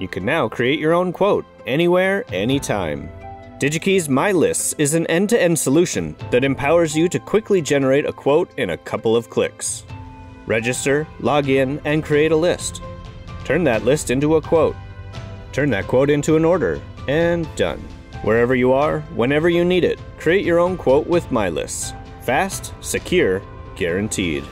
You can now create your own quote anywhere, anytime. DigiKey's MyLists is an end to end solution that empowers you to quickly generate a quote in a couple of clicks. Register, log in, and create a list. Turn that list into a quote. Turn that quote into an order, and done. Wherever you are, whenever you need it, create your own quote with MyLists. Fast, secure, guaranteed.